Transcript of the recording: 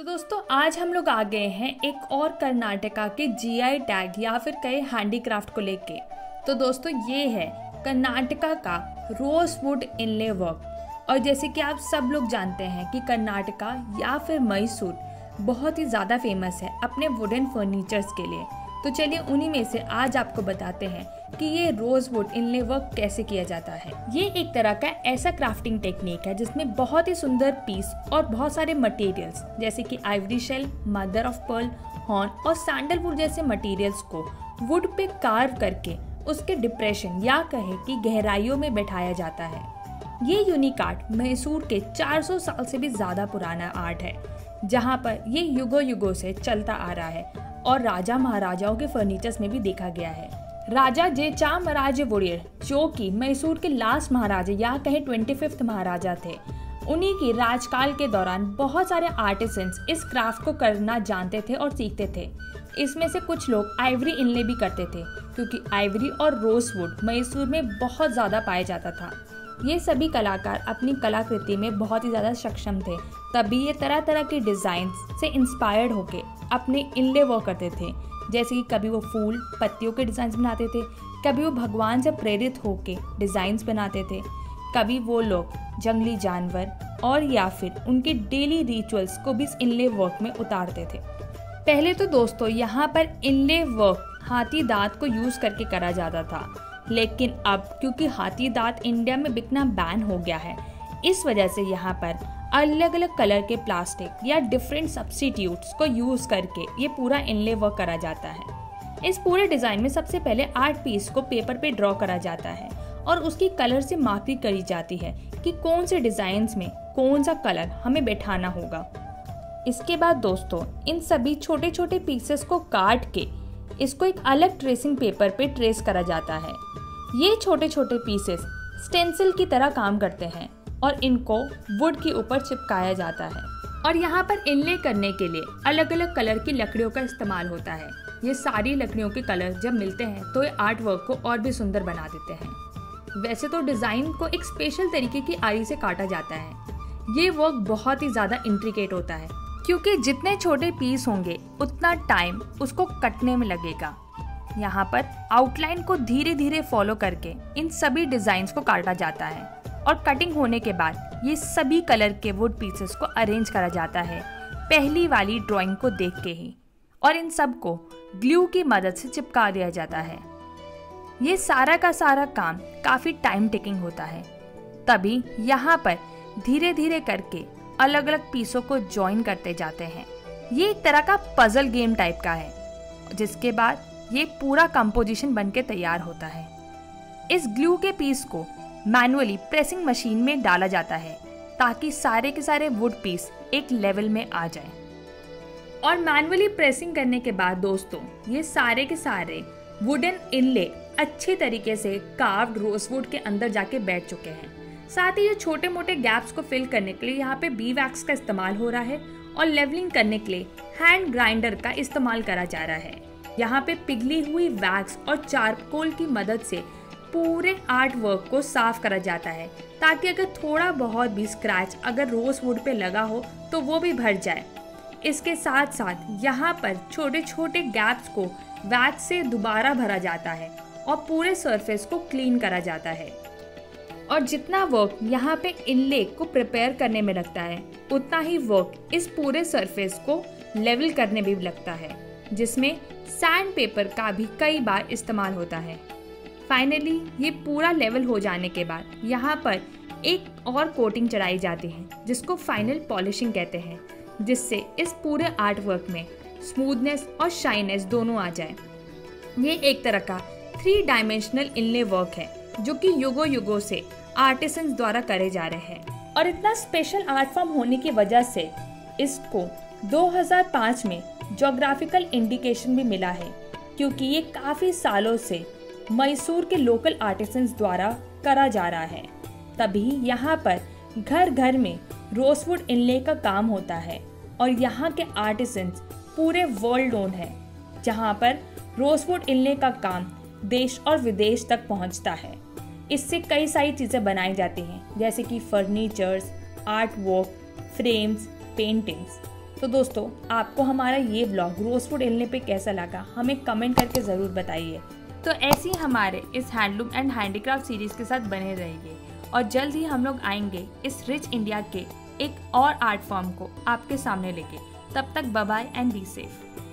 तो दोस्तों, आज हम लोग आ गए हैं एक और कर्नाटका के जीआई टैग या फिर कहे हैंडीक्राफ्ट को लेके। तो दोस्तों, ये है कर्नाटका का रोज वुड इनले वर्क और जैसे कि आप सब लोग जानते हैं कि कर्नाटका या फिर मैसूर बहुत ही ज़्यादा फ़ेमस है अपने वुडन फर्नीचर्स के लिए। तो चलिए उन्हीं में से आज आपको बताते हैं कि ये रोज वुड इनले वर्क कैसे किया जाता है। ये एक तरह का ऐसा क्राफ्टिंग टेक्निक है जिसमें बहुत ही सुंदर पीस और बहुत सारे मटेरियल्स जैसे कि ivory shell mother of pearl horn और सैंडलवुड जैसे मटेरियल्स को वुड पे कार्व करके उसके डिप्रेशन या कहे कि गहराइयों में बैठाया जाता है। ये यूनिक आर्ट मैसूर के 400 साल से भी ज़्यादा पुराना आर्ट है, जहाँ पर ये युगो युगों से चलता आ रहा है। और राजा महाराजाओं के फर्नीचर्स में भी देखा गया है। राजा जे चामराज वुड़ियर जो कि मैसूर के लास्ट महाराजा या कहे ट्वेंटी फिफ्थ महाराजा थे, उन्हीं की राजकाल के दौरान बहुत सारे आर्टिसंस इस क्राफ्ट को करना जानते थे और सीखते थे। इसमें से कुछ लोग आइवरी इनले भी करते थे, क्योंकि आइवरी और रोजवुड मैसूर में बहुत ज़्यादा पाया जाता था। ये सभी कलाकार अपनी कलाकृति में बहुत ही ज़्यादा सक्षम थे, तभी ये तरह तरह के डिज़ाइन से इंस्पायर्ड होके अपने इनले वर्क करते थे। जैसे कि कभी वो फूल पत्तियों के डिज़ाइन बनाते थे, कभी वो भगवान से प्रेरित होकर डिज़ाइंस बनाते थे, कभी वो लोग जंगली जानवर और या फिर उनके डेली रिचुअल्स को भी इस इनले वर्क में उतारते थे। पहले तो दोस्तों, यहाँ पर इनले वर्क हाथी दांत को यूज़ करके करा जाता था। लेकिन अब क्योंकि हाथी दांत इंडिया में बिकना बैन हो गया है, इस वजह से यहाँ पर अलग अलग कलर के प्लास्टिक या डिफरेंट सब्सिट्यूट्स को यूज़ करके ये पूरा इनले वर्क करा जाता है। इस पूरे डिज़ाइन में सबसे पहले आर्ट पीस को पेपर पे ड्रॉ करा जाता है और उसकी कलर से मापी करी जाती है कि कौन से डिज़ाइन में कौन सा कलर हमें बैठाना होगा। इसके बाद दोस्तों, इन सभी छोटे छोटे पीसेस को काट के इसको एक अलग ट्रेसिंग पेपर पे ट्रेस करा जाता है। ये छोटे छोटे पीसेस स्टेंसिल की तरह काम करते हैं। और इनको वुड के ऊपर चिपकाया जाता है। और यहाँ पर इनले करने के लिए अलग अलग कलर की लकड़ियों का इस्तेमाल होता है। ये सारी लकड़ियों के कलर जब मिलते हैं तो ये आर्ट वर्क को और भी सुंदर बना देते हैं। वैसे तो डिज़ाइन को एक स्पेशल तरीके की आरी से काटा जाता है। ये वर्क बहुत ही ज़्यादा इंट्रिकेट होता है, क्योंकि जितने छोटे पीस होंगे, उतना टाइम उसको कटने में लगेगा। यहाँ पर आउटलाइन को धीरे धीरे फॉलो करके इन सभी डिज़ाइन को काटा जाता है। और कटिंग होने के बाद ये सभी कलर के वुड पीसेस को अरेंज करा जाता है। पहली वाली ड्राइंग को देख के ही। और इन सबको ग्लू की मदद से चिपका दिया जाता है। ये सारा का सारा काम काफ़ी टाइम टेकिंग होता है। तभी यहाँ पर धीरे धीरे करके अलग अलग पीसों को ज्वाइन करते जाते हैं। ये एक तरह का पजल गेम टाइप का है, जिसके बाद ये पूरा कंपोजिशन बन के तैयार होता है। इस ग्लू के पीस को मैनुअली प्रेसिंग मशीन में डाला जाता है, ताकि सारे के सारे वुड पीस एक लेवल में आ जाए। और मैनुअली प्रेसिंग करने के बाद दोस्तों, ये सारे के सारे वुडन इनले अच्छे तरीके से कार्व्ड रोजवुड के अंदर जाके बैठ चुके हैं। साथ ही ये छोटे मोटे गैप्स को फिल करने के लिए यहाँ पे बी वैक्स का इस्तेमाल हो रहा है और लेवलिंग करने के लिए हैंड ग्राइंडर का इस्तेमाल करा जा रहा है। यहाँ पे पिघली हुई वैक्स और चारकोल की मदद से पूरे आर्ट वर्क को साफ़ करा जाता है, ताकि अगर थोड़ा बहुत भी स्क्रैच अगर रोज वुड पे लगा हो तो वो भी भर जाए। इसके साथ साथ यहाँ पर छोटे छोटे गैप्स को वैक्स से दोबारा भरा जाता है और पूरे सरफेस को क्लीन करा जाता है। और जितना वर्क यहाँ पे इनले को प्रिपेयर करने में लगता है, उतना ही वर्क इस पूरे सरफेस को लेवल करने में भी लगता है, जिसमें सैंड पेपर का भी कई बार इस्तेमाल होता है। फाइनली ये पूरा लेवल हो जाने के बाद यहाँ पर एक और कोटिंग चढ़ाई जाती है, जिसको फाइनल पॉलिशिंग कहते हैं, जिससे इस पूरे आर्ट वर्क में स्मूथनेस और शाइनेस दोनों आ जाए। ये एक तरह का थ्री डायमेंशनल इनले वर्क है, जो कि युगो युगो से आर्टिसन द्वारा करे जा रहे हैं। और इतना स्पेशल आर्ट फॉर्म होने की वजह से इसको 2005 में जोग्राफिकल इंडिकेशन भी मिला है, क्योंकि ये काफ़ी सालों से मैसूर के लोकल आर्टिसंस द्वारा करा जा रहा है। तभी यहाँ पर घर घर में रोसवुड इनले का काम होता है और यहाँ के आर्टिसंस पूरे वर्ल्ड ओन है, जहाँ पर रोसवुड इनले का काम देश और विदेश तक पहुँचता है। इससे कई सारी चीज़ें बनाई जाती हैं, जैसे कि furnitures art work frames paintings तो दोस्तों, आपको हमारा ये ब्लॉग रोजवुड इलने पे कैसा लगा, हमें कमेंट करके ज़रूर बताइए। तो ऐसे ही हमारे इस हैंडलूम एंड हैंडीक्राफ्ट सीरीज़ के साथ बने रहिए। और जल्द ही हम लोग आएँगे इस रिच इंडिया के एक और आर्ट फॉर्म को आपके सामने लेके। तब तक बाय एंड बी सेफ़